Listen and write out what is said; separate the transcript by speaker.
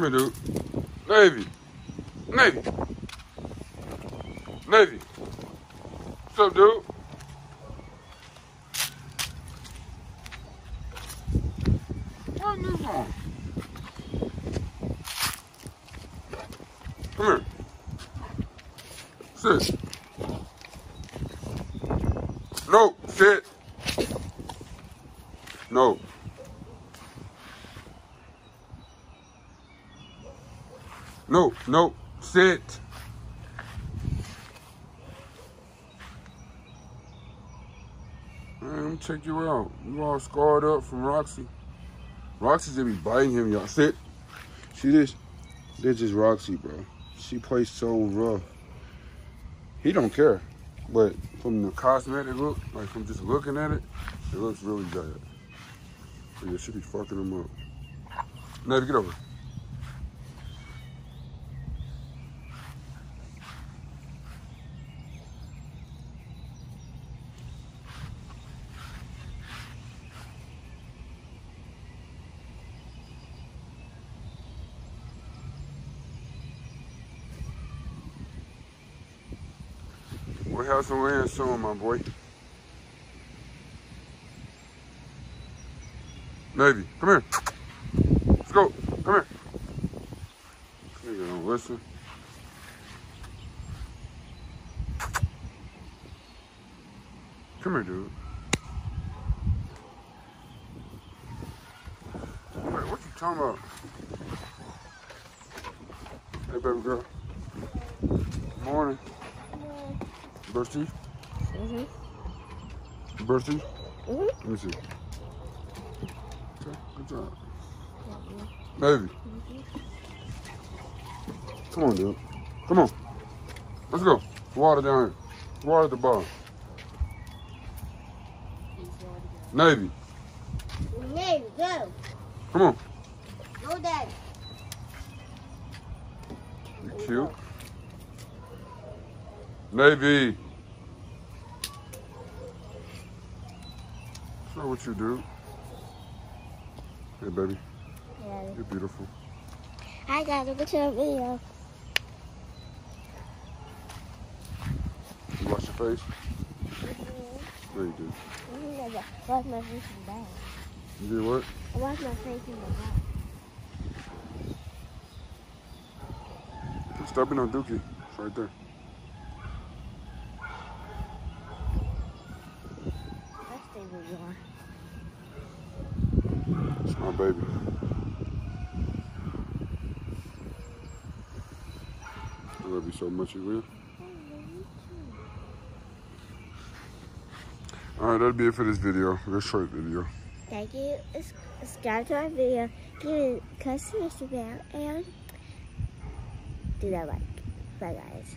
Speaker 1: Come here, dude. Navy. Navy. Navy. What's up, dude? What is on? Come here. Sit. No, sit. No. No, no, sit. Man, let me check you out. You all scarred up from Roxy. Roxy's gonna be biting him, y'all. Sit. See this? This is Roxy, bro. She plays so rough. He don't care. But from the cosmetic look, like from just looking at it, it looks really bad. So yeah, she be fucking him up. Navy, get over. We'll have some rain soon, my boy. Navy, come here. Let's go. Come here. Nigga don't listen. Come here, dude. Wait, what you talking about? Hey, baby girl. Morning. Teeth?
Speaker 2: Mm-hmm.
Speaker 1: Brush?
Speaker 2: Mm-hmm.
Speaker 1: Let me see. Okay, good job. Baby. Come on, dude. Come on. Let's go. Water down here. Water at the bottom. Navy.
Speaker 2: Navy, go.
Speaker 1: Come on.
Speaker 2: Go, Daddy.
Speaker 1: You cute. Navy. So what you do? Hey, baby.
Speaker 2: Yeah.
Speaker 1: You're beautiful.
Speaker 2: Hi, guys. Look at your video.
Speaker 1: You wash your face? No, you did.
Speaker 2: Mm-hmm. I wash my face in the bag.
Speaker 1: You did what?
Speaker 2: I wash my face in the bag.
Speaker 1: Stop being on Dookie. It's right there. It's my baby. I love you so much, you will. Alright, that'll be it for this video. Real short video.
Speaker 2: Thank you. Subscribe to our video. Give me a customer Instagram and do that like. Bye, guys.